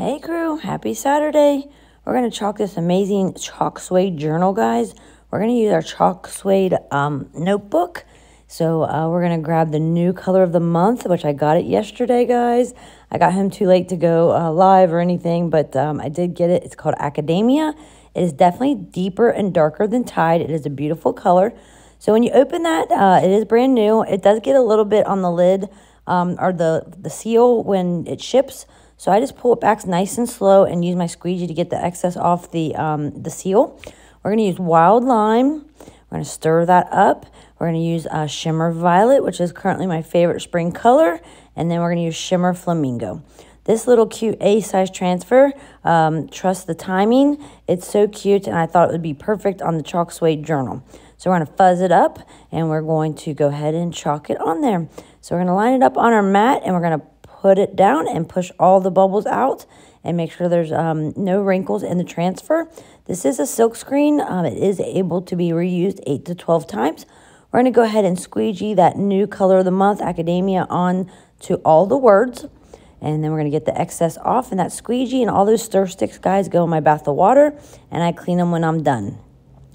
Hey crew, happy Saturday. We're going to chalk this amazing chalk suede journal, guys. We're going to use our chalk suede um, notebook. So uh, we're going to grab the new color of the month, which I got it yesterday, guys. I got him too late to go uh, live or anything, but um, I did get it. It's called Academia. It is definitely deeper and darker than Tide. It is a beautiful color. So when you open that, uh, it is brand new. It does get a little bit on the lid um, or the, the seal when it ships. So I just pull it back nice and slow and use my squeegee to get the excess off the, um, the seal. We're going to use wild lime. We're going to stir that up. We're going to use uh, shimmer violet, which is currently my favorite spring color. And then we're going to use shimmer flamingo. This little cute A size transfer, um, trust the timing. It's so cute and I thought it would be perfect on the chalk suede journal. So we're going to fuzz it up and we're going to go ahead and chalk it on there. So we're going to line it up on our mat and we're going to put it down and push all the bubbles out and make sure there's um, no wrinkles in the transfer. This is a silk screen. Um, it is able to be reused 8 to 12 times. We're going to go ahead and squeegee that new color of the month, Academia, on to all the words. And then we're going to get the excess off. And that squeegee and all those stir sticks, guys, go in my bath of water. And I clean them when I'm done.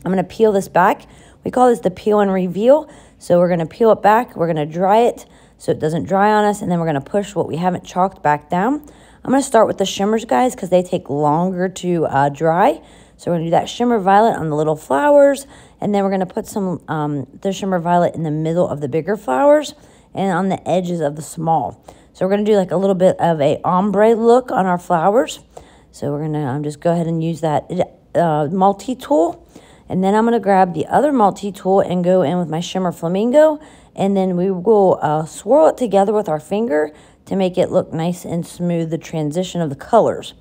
I'm going to peel this back. We call this the peel and reveal. So we're going to peel it back. We're going to dry it so it doesn't dry on us. And then we're going to push what we haven't chalked back down. I'm going to start with the shimmers, guys, because they take longer to uh, dry. So we're going to do that shimmer violet on the little flowers. And then we're going to put some um, the shimmer violet in the middle of the bigger flowers and on the edges of the small. So we're going to do like a little bit of a ombre look on our flowers. So we're going to um, just go ahead and use that uh, multi-tool. And then I'm going to grab the other multi-tool and go in with my shimmer flamingo and then we will uh, swirl it together with our finger to make it look nice and smooth, the transition of the colors.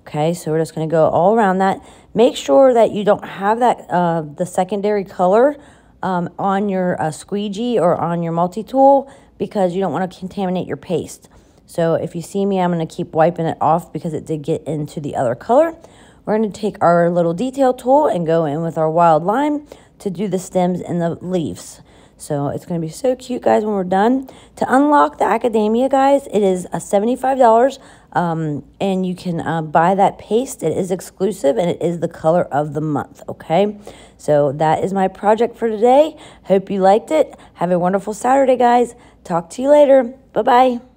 Okay, so we're just going to go all around that. Make sure that you don't have that uh, the secondary color um, on your uh, squeegee or on your multi-tool because you don't want to contaminate your paste. So if you see me, I'm going to keep wiping it off because it did get into the other color. We're going to take our little detail tool and go in with our wild lime to do the stems and the leaves. So it's going to be so cute, guys, when we're done. To unlock the Academia, guys, it is a $75, um, and you can uh, buy that paste. It is exclusive, and it is the color of the month, okay? So that is my project for today. Hope you liked it. Have a wonderful Saturday, guys. Talk to you later. Bye-bye.